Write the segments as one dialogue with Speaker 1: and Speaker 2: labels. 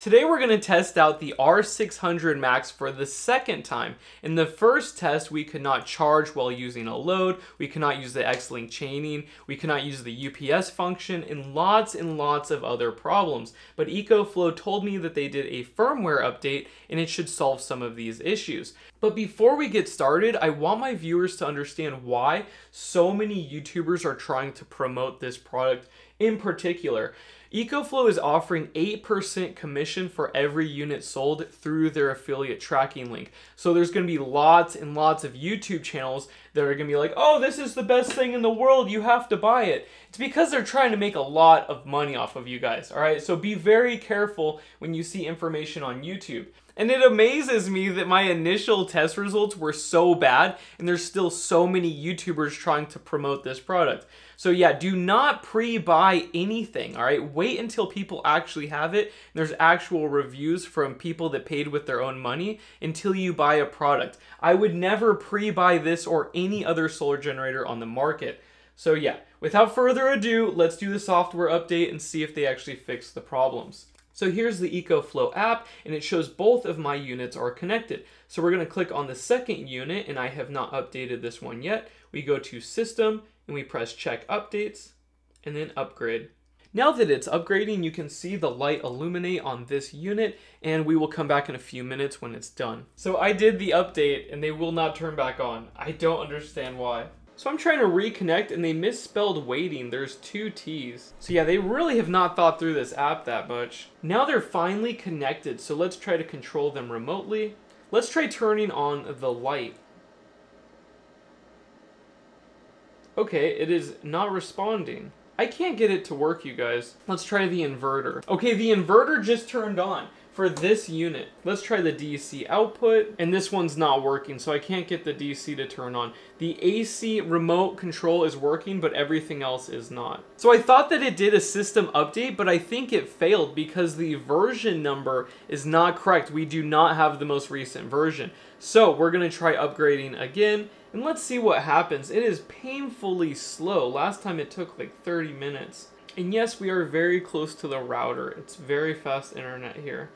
Speaker 1: Today we're going to test out the R600 Max for the second time. In the first test, we could not charge while using a load, we could not use the X-Link chaining, we could not use the UPS function, and lots and lots of other problems. But EcoFlow told me that they did a firmware update and it should solve some of these issues. But before we get started, I want my viewers to understand why so many YouTubers are trying to promote this product in particular. EcoFlow is offering 8% commission for every unit sold through their affiliate tracking link. So there's going to be lots and lots of YouTube channels that are going to be like, oh, this is the best thing in the world, you have to buy it. It's because they're trying to make a lot of money off of you guys, all right? So be very careful when you see information on YouTube. And it amazes me that my initial test results were so bad and there's still so many YouTubers trying to promote this product. So yeah, do not pre-buy anything, all right? Wait until people actually have it. There's actual reviews from people that paid with their own money until you buy a product. I would never pre-buy this or any other solar generator on the market. So yeah, without further ado, let's do the software update and see if they actually fix the problems. So here's the EcoFlow app and it shows both of my units are connected. So we're gonna click on the second unit and I have not updated this one yet. We go to system and we press check updates and then upgrade. Now that it's upgrading, you can see the light illuminate on this unit and we will come back in a few minutes when it's done. So I did the update and they will not turn back on. I don't understand why. So I'm trying to reconnect and they misspelled waiting. There's two T's. So yeah, they really have not thought through this app that much. Now they're finally connected, so let's try to control them remotely. Let's try turning on the light. Okay, it is not responding. I can't get it to work, you guys. Let's try the inverter. Okay, the inverter just turned on for this unit. Let's try the DC output, and this one's not working, so I can't get the DC to turn on. The AC remote control is working, but everything else is not. So I thought that it did a system update, but I think it failed because the version number is not correct. We do not have the most recent version. So we're gonna try upgrading again, and let's see what happens. It is painfully slow. Last time it took like 30 minutes. And yes, we are very close to the router. It's very fast internet here.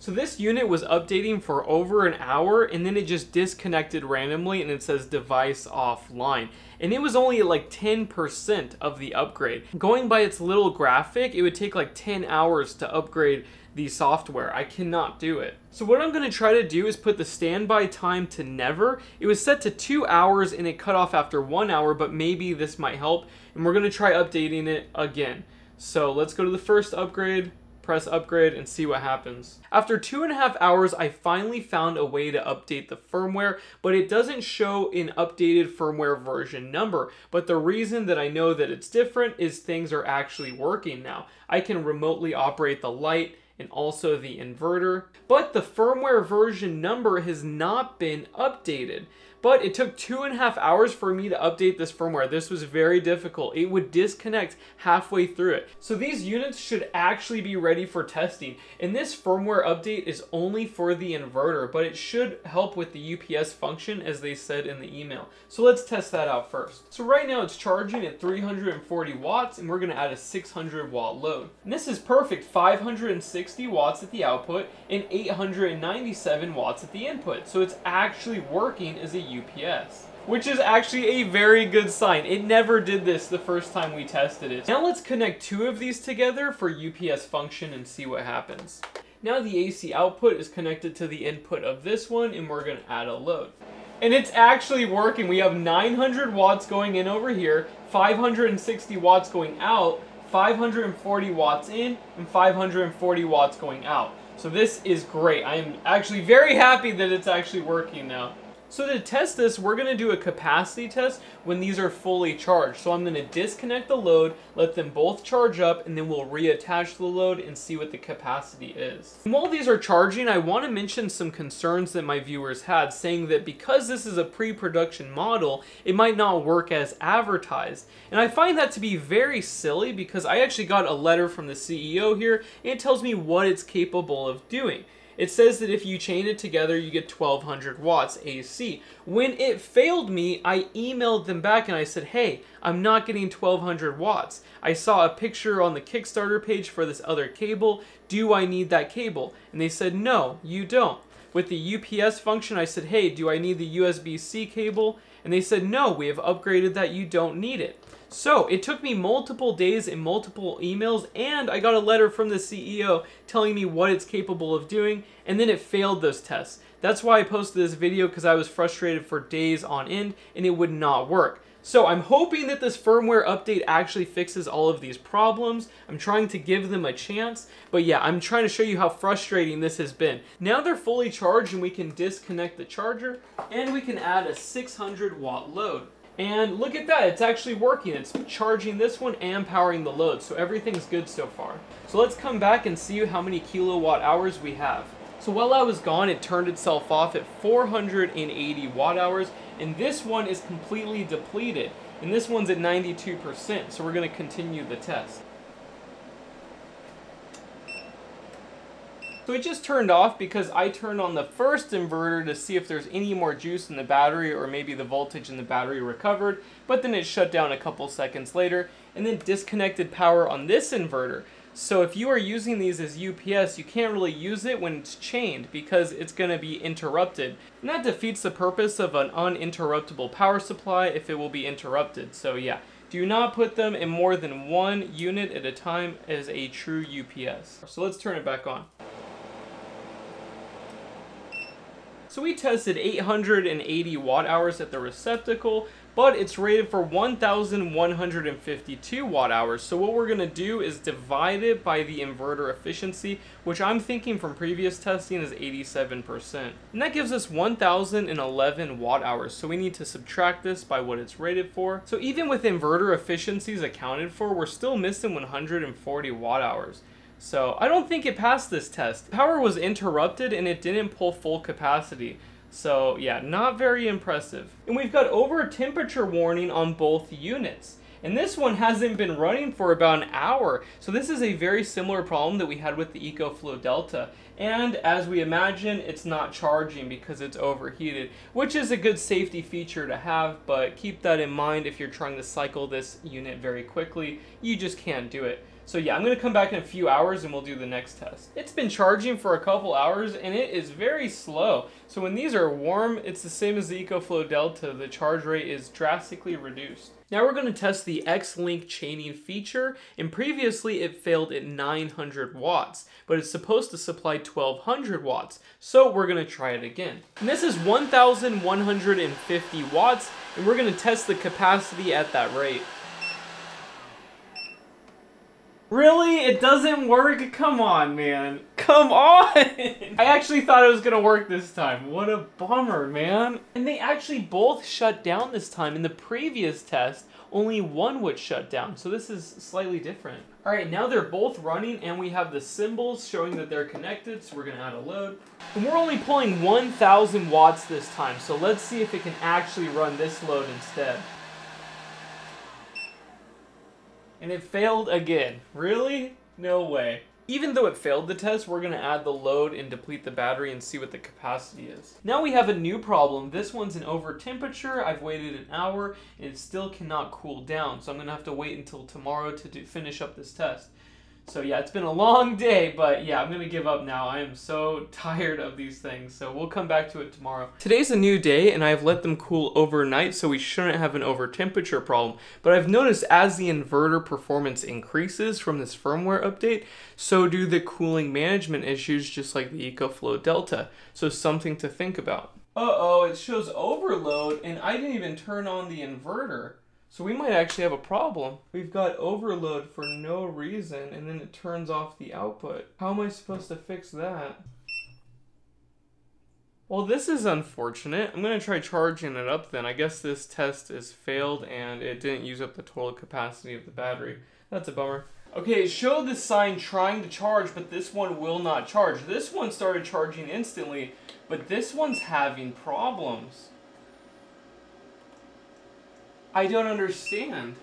Speaker 1: So this unit was updating for over an hour and then it just disconnected randomly and it says device offline. And it was only like 10% of the upgrade. Going by its little graphic, it would take like 10 hours to upgrade the software. I cannot do it. So what I'm going to try to do is put the standby time to never. It was set to two hours and it cut off after one hour, but maybe this might help. And we're going to try updating it again. So let's go to the first upgrade press upgrade and see what happens. After two and a half hours, I finally found a way to update the firmware, but it doesn't show an updated firmware version number. But the reason that I know that it's different is things are actually working now. I can remotely operate the light and also the inverter, but the firmware version number has not been updated. But it took two and a half hours for me to update this firmware. This was very difficult. It would disconnect halfway through it. So these units should actually be ready for testing. And this firmware update is only for the inverter, but it should help with the UPS function as they said in the email. So let's test that out first. So right now it's charging at 340 watts and we're gonna add a 600 watt load. And this is perfect, 560 watts at the output and 897 watts at the input. So it's actually working as a UPS. Which is actually a very good sign. It never did this the first time we tested it. Now let's connect two of these together for UPS function and see what happens. Now the AC output is connected to the input of this one and we're gonna add a load. And it's actually working. We have 900 watts going in over here, 560 watts going out, 540 watts in, and 540 watts going out. So this is great. I am actually very happy that it's actually working now. So to test this, we're going to do a capacity test when these are fully charged. So I'm going to disconnect the load, let them both charge up, and then we'll reattach the load and see what the capacity is. And while these are charging, I want to mention some concerns that my viewers had, saying that because this is a pre-production model, it might not work as advertised. And I find that to be very silly because I actually got a letter from the CEO here, and it tells me what it's capable of doing. It says that if you chain it together, you get 1200 watts AC. When it failed me, I emailed them back and I said, hey, I'm not getting 1200 watts. I saw a picture on the Kickstarter page for this other cable. Do I need that cable? And they said, no, you don't. With the UPS function, I said, hey, do I need the USB-C cable? And they said, no, we have upgraded that, you don't need it. So it took me multiple days and multiple emails, and I got a letter from the CEO telling me what it's capable of doing, and then it failed those tests. That's why I posted this video because I was frustrated for days on end and it would not work. So I'm hoping that this firmware update actually fixes all of these problems. I'm trying to give them a chance, but yeah, I'm trying to show you how frustrating this has been. Now they're fully charged and we can disconnect the charger and we can add a 600 watt load. And look at that, it's actually working. It's charging this one and powering the load, so everything's good so far. So let's come back and see how many kilowatt hours we have. So while I was gone, it turned itself off at 480 watt hours, and this one is completely depleted. And this one's at 92%, so we're going to continue the test. So it just turned off because I turned on the first inverter to see if there's any more juice in the battery or maybe the voltage in the battery recovered, but then it shut down a couple seconds later and then disconnected power on this inverter. So if you are using these as UPS, you can't really use it when it's chained because it's going to be interrupted. And that defeats the purpose of an uninterruptible power supply if it will be interrupted. So yeah, do not put them in more than one unit at a time as a true UPS. So let's turn it back on. So we tested 880 watt hours at the receptacle, but it's rated for 1,152 watt hours. So what we're to do is divide it by the inverter efficiency, which I'm thinking from previous testing is 87%. And that gives us 1,011 watt hours. So we need to subtract this by what it's rated for. So even with inverter efficiencies accounted for, we're still missing 140 watt hours. So I don't think it passed this test. Power was interrupted and it didn't pull full capacity. So yeah, not very impressive. And we've got over temperature warning on both units. And this one hasn't been running for about an hour. So this is a very similar problem that we had with the EcoFlow Delta. And as we imagine, it's not charging because it's overheated, which is a good safety feature to have, but keep that in mind if you're trying to cycle this unit very quickly. You just can't do it. So yeah, I'm going to come back in a few hours and we'll do the next test. It's been charging for a couple hours and it is very slow. So when these are warm, it's the same as the EcoFlow Delta. The charge rate is drastically reduced. Now we're going to test the X-Link chaining feature, and previously it failed at 900 watts, but it's supposed to supply 1200 watts, so we're going to try it again. And this is 1150 watts, and we're going to test the capacity at that rate. Really? It doesn't work? Come on, man. Come on! I actually thought it was gonna work this time. What a bummer, man. And they actually both shut down this time. In the previous test, only one would shut down. So this is slightly different. All right, now they're both running and we have the symbols showing that they're connected. So we're gonna add a load. And we're only pulling 1,000 watts this time. So let's see if it can actually run this load instead and it failed again. Really? No way. Even though it failed the test, we're to add the load and deplete the battery and see what the capacity is. Now we have a new problem. This one's an over temperature. I've waited an hour and it still cannot cool down. So I'm to have to wait until tomorrow to finish up this test. So yeah, it's been a long day, but yeah, I'm going to give up now. I am so tired of these things, so we'll come back to it tomorrow. Today's a new day, and I've let them cool overnight, so we shouldn't have an over temperature problem. But I've noticed as the inverter performance increases from this firmware update, so do the cooling management issues, just like the EcoFlow Delta. So something to think about. Uh-oh, it shows overload, and I didn't even turn on the inverter. So we might actually have a problem. We've got overload for no reason and then it turns off the output. How am I supposed to fix that? Well, this is unfortunate. I'm going to try charging it up then. I guess this test is failed and it didn't use up the total capacity of the battery. That's a bummer. Okay, it showed the sign trying to charge, but this one will not charge. This one started charging instantly, but this one's having problems. I don't understand.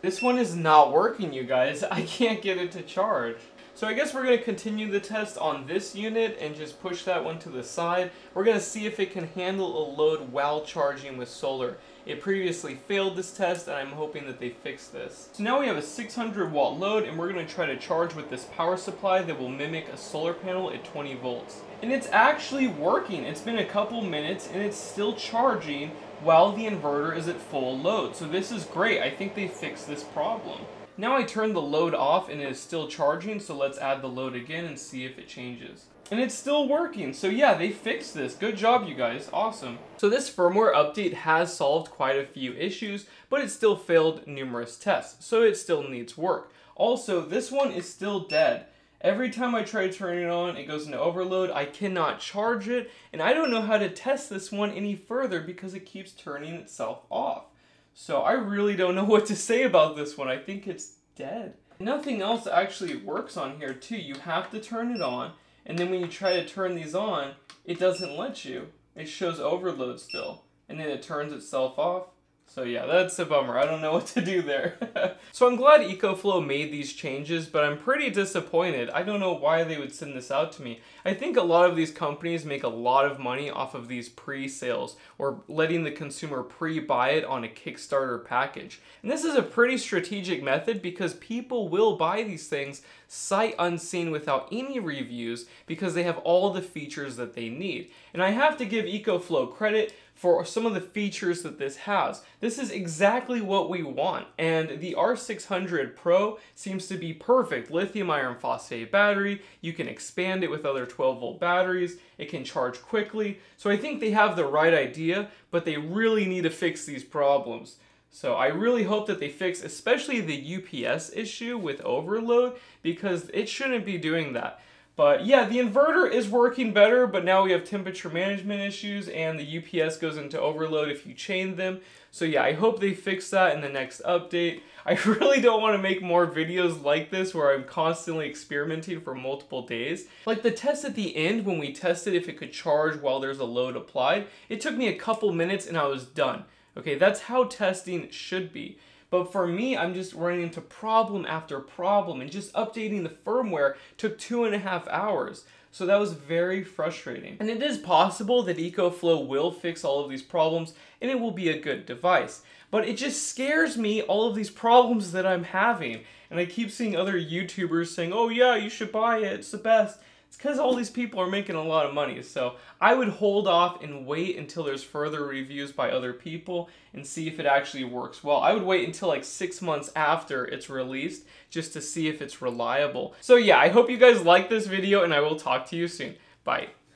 Speaker 1: This one is not working, you guys. I can't get it to charge. So I guess we're going to continue the test on this unit and just push that one to the side. We're going to see if it can handle a load while charging with solar. It previously failed this test and I'm hoping that they fix this. So now we have a 600 watt load and we're going to try to charge with this power supply that will mimic a solar panel at 20 volts. And it's actually working. It's been a couple minutes and it's still charging while the inverter is at full load. So this is great. I think they fixed this problem. Now I turn the load off and it is still charging, so let's add the load again and see if it changes. And it's still working, so yeah, they fixed this. Good job, you guys. Awesome. So this firmware update has solved quite a few issues, but it still failed numerous tests, so it still needs work. Also, this one is still dead. Every time I try to turn it on, it goes into overload. I cannot charge it, and I don't know how to test this one any further because it keeps turning itself off. So I really don't know what to say about this one. I think it's dead. Nothing else actually works on here too. You have to turn it on, and then when you try to turn these on, it doesn't let you. It shows overload still, and then it turns itself off, so yeah, that's a bummer. I don't know what to do there. so I'm glad EcoFlow made these changes, but I'm pretty disappointed. I don't know why they would send this out to me. I think a lot of these companies make a lot of money off of these pre-sales or letting the consumer pre-buy it on a Kickstarter package. And this is a pretty strategic method because people will buy these things sight unseen without any reviews because they have all the features that they need. And I have to give EcoFlow credit for some of the features that this has. This is exactly what we want, and the R600 Pro seems to be perfect. Lithium iron phosphate battery, you can expand it with other 12 volt batteries, it can charge quickly, so I think they have the right idea, but they really need to fix these problems. So I really hope that they fix especially the UPS issue with overload because it shouldn't be doing that. But yeah, the inverter is working better, but now we have temperature management issues and the UPS goes into overload if you chain them. So yeah, I hope they fix that in the next update. I really don't want to make more videos like this where I'm constantly experimenting for multiple days. Like the test at the end when we tested if it could charge while there's a load applied, it took me a couple minutes and I was done. Okay, that's how testing should be. But for me, I'm just running into problem after problem and just updating the firmware took two and a half hours. So that was very frustrating. And it is possible that EcoFlow will fix all of these problems and it will be a good device. But it just scares me all of these problems that I'm having. And I keep seeing other YouTubers saying, oh yeah, you should buy it, it's the best. It's because all these people are making a lot of money. So I would hold off and wait until there's further reviews by other people and see if it actually works well. I would wait until like six months after it's released just to see if it's reliable. So yeah, I hope you guys like this video and I will talk to you soon. Bye.